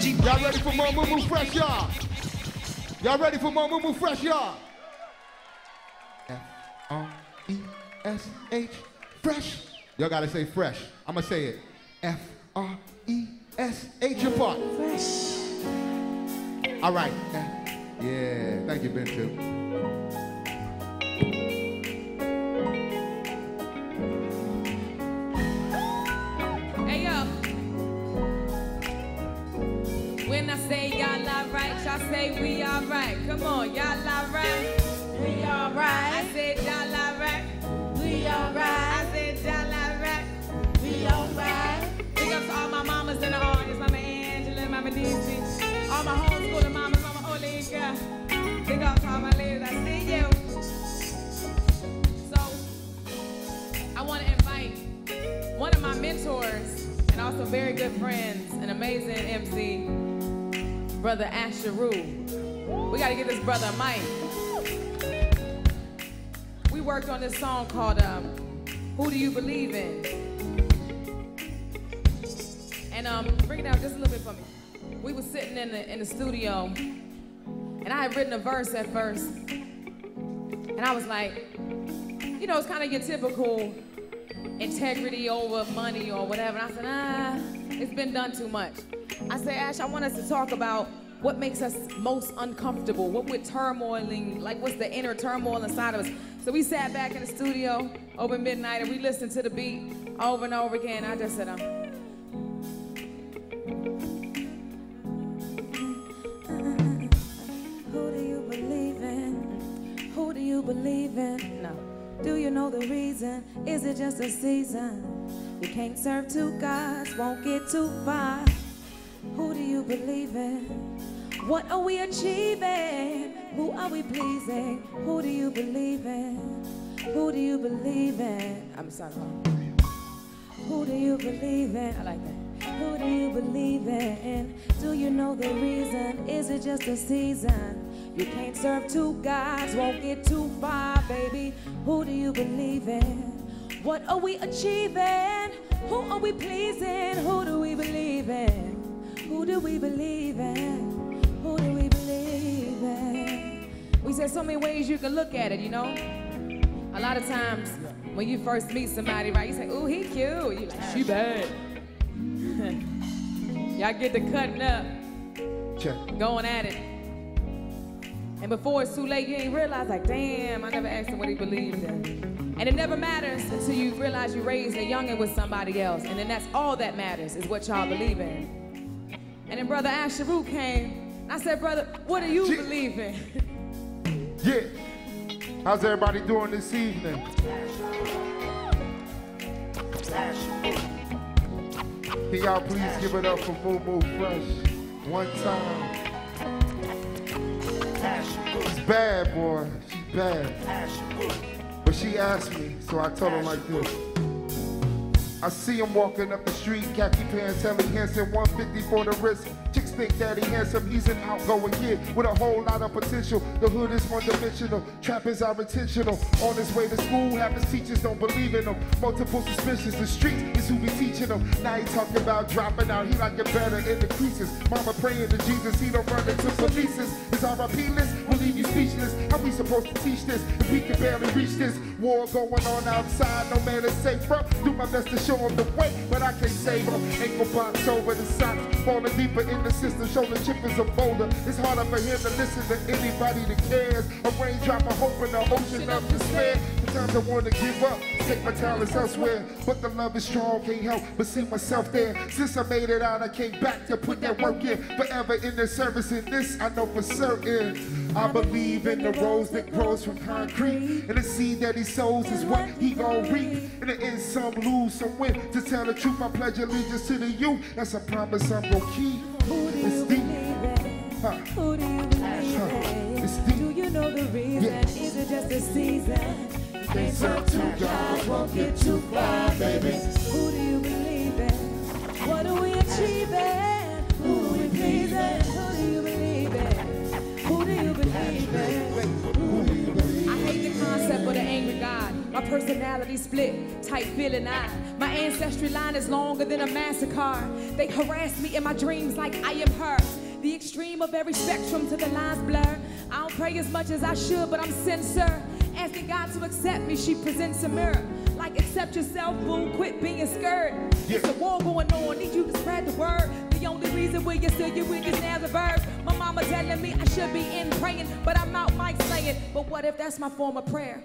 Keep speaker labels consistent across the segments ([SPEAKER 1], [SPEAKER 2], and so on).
[SPEAKER 1] Y'all ready for more Moo Fresh, y'all? Y'all ready for more MuMu Fresh, y'all? F-R-E-S-H, fresh. Y'all gotta say fresh. I'ma say it. F-R-E-S-H, your part.
[SPEAKER 2] Fresh.
[SPEAKER 1] All right. Yeah, thank you, Bentu.
[SPEAKER 3] Hey say y'all alright, y'all say we alright. Come on, y'all alright.
[SPEAKER 2] We alright.
[SPEAKER 3] I said y'all alright.
[SPEAKER 2] We
[SPEAKER 3] I said y'all alright.
[SPEAKER 2] We alright.
[SPEAKER 3] Big up to all my mamas in the audience, Mama Angela, Mama Dizzy. All my homeschooling mamas, Mama Olika. Big up to all my ladies, I see you. So, I want to invite one of my mentors and also very good friends, an amazing MC, Brother Asheru. We got to get this brother Mike. We worked on this song called um, Who Do You Believe In? And um, bring it down just a little bit for me. We were sitting in the in the studio, and I had written a verse at first, and I was like, you know, it's kind of your typical integrity over money or whatever. And I said, ah, it's been done too much. I said, Ash, I want us to talk about what makes us most uncomfortable, what we're turmoiling, like what's the inner turmoil inside of us. So we sat back in the studio over midnight and we listened to the beat over and over again. I just said, um,
[SPEAKER 2] Who do you believe in? Who do you believe in? No. Do you know the reason? Is it just a season? You can't serve two gods, won't get too far. Who do you believe in? What are we achieving? Who are we pleasing? Who do you believe in? Who do you believe in? I'm sorry. Who do you believe in? I like that. Who do you believe in? Do you know the reason? Is it just a season? You can't serve two gods, won't get too far, baby. Who do you believe in? What are we achieving? Who are we pleasing? Who do we believe in? Who do we believe in? Who do we believe in?
[SPEAKER 3] we said so many ways you can look at it, you know? A lot of times when you first meet somebody, right, you say, ooh, he cute. You like, she bad. Y'all get to cutting up,
[SPEAKER 1] Check.
[SPEAKER 3] going at it. And before it's too late, you ain't realize, like, damn, I never asked him what he believed in. And it never matters until you realize you raised a youngin' with somebody else. And then that's all that matters, is what y'all believe in. And then Brother Asheru came. I said, Brother, what do you
[SPEAKER 1] Gee.
[SPEAKER 3] believe in?
[SPEAKER 1] Yeah. How's everybody doing this evening? Can y'all please give it up for Moo Fresh? One time. She's bad, boy. She's bad. But she asked me, so I told her like this. I see him walking up the street, khaki pants, Helly Hansen, 150 for the wrist. Chicks think that he handsome, he's an outgoing kid with a whole lot of potential. The hood is one dimensional, trappers are intentional. On his way to school, half his teachers don't believe in him. Multiple suspicions, the streets is who be teaching him. Now he talking about dropping out, he like it better in the creases. Mama praying to Jesus, he don't run into polices. His RIP list leave you speechless. How we supposed to teach this if we can barely reach this? War going on outside, no man is safe, bro. Do my best to show them the way, but I can't save him. Ankle box over the socks, falling deeper in the system. Shoulder chip is a boulder. It's harder for him to listen to anybody that cares. A raindrop of hope in the ocean of despair. Sometimes I want to give up, take my talents elsewhere. But the love is strong, can't help but see myself there. Since I made it out, I came back to put that work in. Forever in the service in this, I know for certain. I believe in the rose that grows from concrete. And the seed that he sows is what he gon' reap. And the end, some lose, some win. To tell the truth, I pledge allegiance to the youth. That's a promise I'm gon' keep. It's
[SPEAKER 2] you
[SPEAKER 1] deep. Huh.
[SPEAKER 2] Who do you believe
[SPEAKER 1] Huh. It's deep.
[SPEAKER 2] Do you know the reason?
[SPEAKER 1] Yeah.
[SPEAKER 2] Is it just a season? Who do you believe in? What are we achieving? Who we pleasing? Who do you believe in? Who do you believe in?
[SPEAKER 3] I hate the concept of the angry God. My personality's split, tight feeling I. My ancestry line is longer than a massacre. They harass me in my dreams like I am her. The extreme of every spectrum to the lines blur. I don't pray as much as I should, but I'm sincere. Asking God to accept me, she presents a mirror. Like accept yourself, boo, quit being scared. It's a war going on, need you to spread the word. The only reason we are still you with is now the verse. My mama telling me I should be in praying, but I'm out mic saying, but what if that's my form of prayer?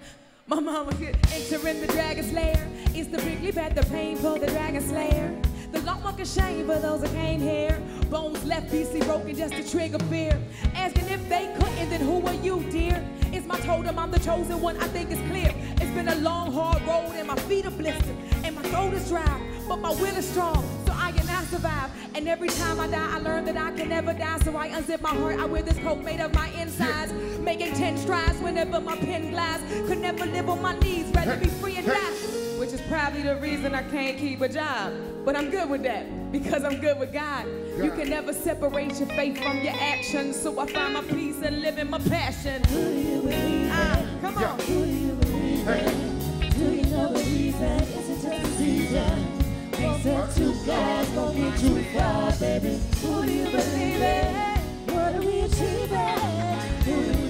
[SPEAKER 3] My mama could enter in the dragon's lair. It's the big leap at the pain for the dragon slayer. The long walk of shame for those that came here. Bones left BC broken just to trigger fear. Asking if they couldn't, then who are you, dear? It's my totem, I'm the chosen one, I think it's clear. It's been a long, hard road, and my feet are blistered, and my throat is dry, but my will is strong, so I can now survive. And every time I die, I learn that I can never die, so I unzip my heart. I wear this coat made of my insides, making 10 strides whenever my pen glides. Could never live on my knees, rather be free and die. Probably the reason I can't keep a job. But I'm good with that because I'm good with God. You can never separate your faith from your actions. So I find my peace and live in my passion. Ah, come on.
[SPEAKER 2] Do you believe in? Do you know the reason? It just a season? Makes it two guys won't get too far, baby. Who do you believe in? What are we achieving?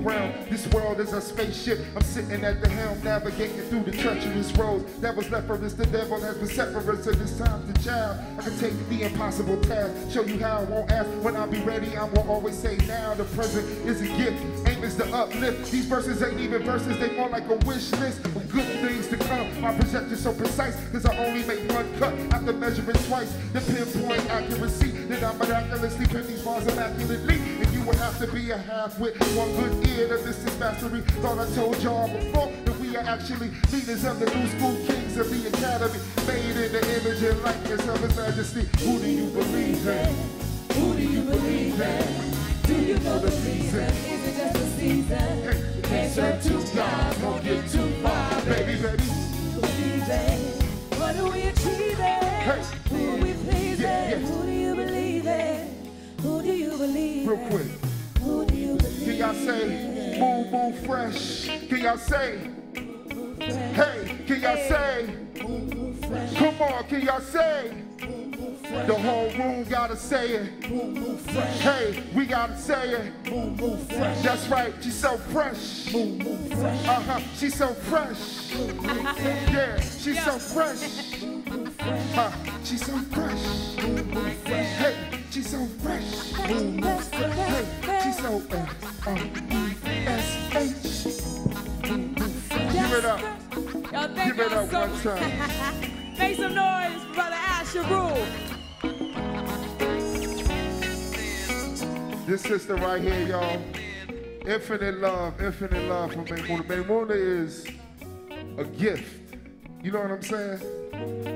[SPEAKER 1] Realm. This world is a spaceship. I'm sitting at the helm, navigating through the treacherous roads. That was left for us, the devil has been separate, so it's time to child. I can take the impossible task, show you how I won't ask. When I'll be ready, I will always say now. The present is a gift, aim is to uplift. These verses ain't even verses, they more like a wish list of good things to come. My projection's so precise, cause I only make one cut after measuring twice. The pinpoint accuracy that I miraculously pen these bars immaculately. Would have to be a half with one good ear to this is mastery. Thought I told y'all before that we are actually leaders of the new school kings of the academy. Made in the image and likeness of his majesty. Who do you believe in? Who do you believe in?
[SPEAKER 2] Do you know the reason? Is it just a season?
[SPEAKER 1] You can't serve two gods, won't get too far, baby, baby.
[SPEAKER 2] Believe in? What are we achieving? Who are we pleasing?
[SPEAKER 1] Yeah, yeah.
[SPEAKER 2] Who do you believe in? Who do you believe in? Real
[SPEAKER 1] quick. Y'all say, move, move fresh? Can y'all say, hey, can y'all say, come on, can y'all say, the whole room gotta say it. Hey, we gotta say it. That's right, she's so fresh. Uh-huh, she's so fresh. Yeah, she's so fresh. Uh, she's so fresh. Hey, she's so fresh. Hey, she's so uh, uh, S-H. Give it up.
[SPEAKER 3] Y'all thank
[SPEAKER 1] Give it up
[SPEAKER 3] so
[SPEAKER 1] one time.
[SPEAKER 3] Make some noise, brother Asheru.
[SPEAKER 1] This sister right here, y'all. Infinite love, infinite love for Maimouna. Maimouna is a gift. You know what I'm saying?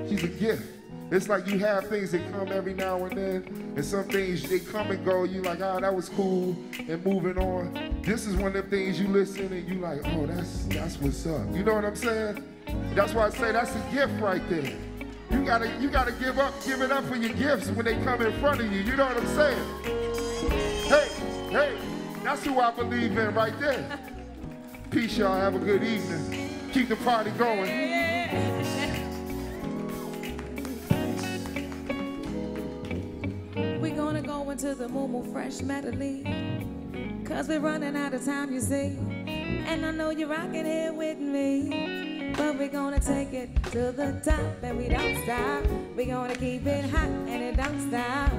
[SPEAKER 1] She's a gift. It's like you have things that come every now and then, and some things they come and go. You like, oh, that was cool, and moving on. This is one of them things you listen and you like, oh, that's that's what's up. You know what I'm saying? That's why I say that's a gift right there. You gotta you gotta give up, give it up for your gifts when they come in front of you. You know what I'm saying? Hey, hey, that's who I believe in right there. Peace, y'all. Have a good evening. Keep the party going.
[SPEAKER 2] Gonna the MuMu Fresh medley. Cause we're running out of time, you see. And I know you're rocking here with me. But we're gonna take it to the top and we don't stop. We're gonna keep it hot and it don't stop.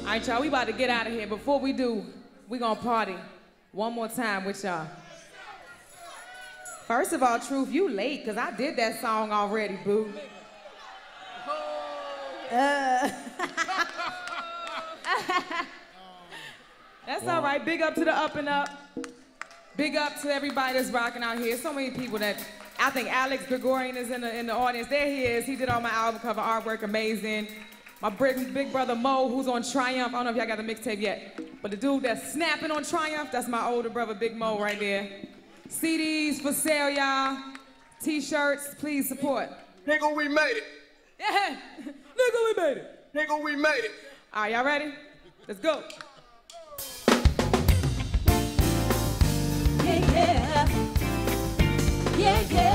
[SPEAKER 3] All right, y'all, we about to get out of here. Before we do, we're gonna party one more time with y'all. First of all, Truth, you late, because I did that song already, boo. Uh. That's all right. Big up to the up and up. Big up to everybody that's rocking out here. So many people that I think Alex Gregorian is in the in the audience. There he is. He did all my album cover artwork, amazing. My big, big brother Mo, who's on Triumph. I don't know if y'all got the mixtape yet, but the dude that's snapping on Triumph, that's my older brother, Big Mo, right there. CDs for sale, y'all. T-shirts, please support.
[SPEAKER 4] Nigga, we made it.
[SPEAKER 3] Yeah, nigga, we made it.
[SPEAKER 4] Nigga, we made it.
[SPEAKER 3] All right, y'all ready? Let's go.
[SPEAKER 2] Yeah, yeah. Yeah, yeah.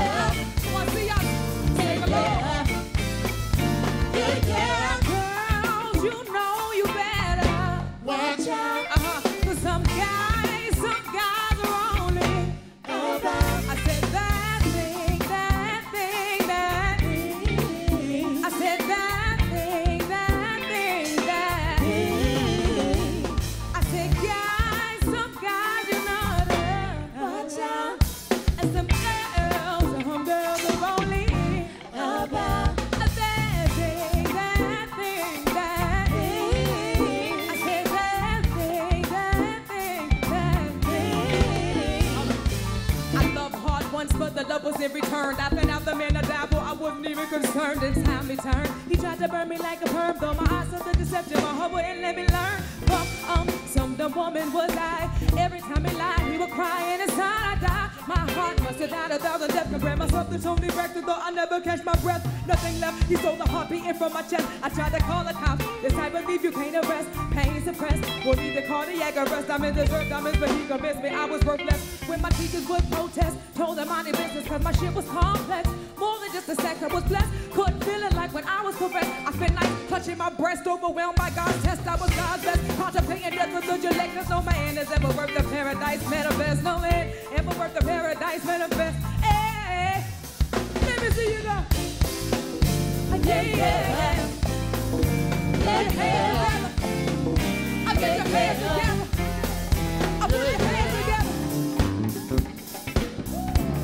[SPEAKER 3] Burn me like a perm, though my eyes saw the deception. My heart wouldn't let me dumb woman was I. Every time he lied, he would cry and inside I die. My heart must have died a thousand deaths. Compare myself to Toni Braxton, though I never catch my breath. Nothing left. He stole the heart beating from my chest. I tried to call the cops. This type of thief you can't arrest. Pain suppressed. Will need to cardiac arrest. I'm in deserved diamonds, but he convinced me I was worthless. When my teachers would protest, told them I need business cause my shit was complex. More than just a sex, I was blessed. Couldn't feel it like when I was caressed. I spent nights clutching my breast, overwhelmed by God's test. I was God's best. Contemplating death with the gillette, cause no man has ever worked the paradise manifest. No man ever worked the paradise manifest. Hey, let me see you now. Yeah, yeah. Get your hands together. I get your hands together. I put your hands together.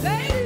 [SPEAKER 3] Ladies.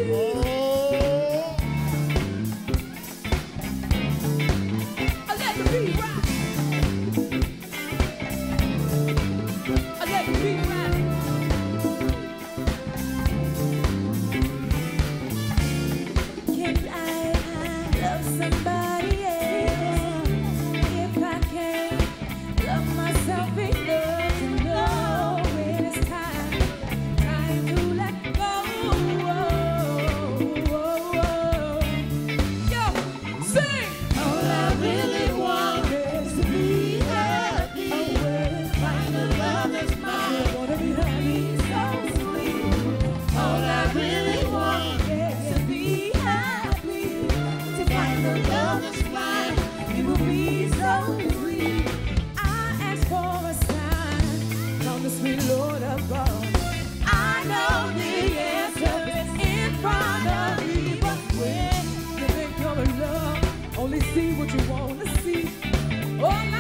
[SPEAKER 2] See what you want to see. All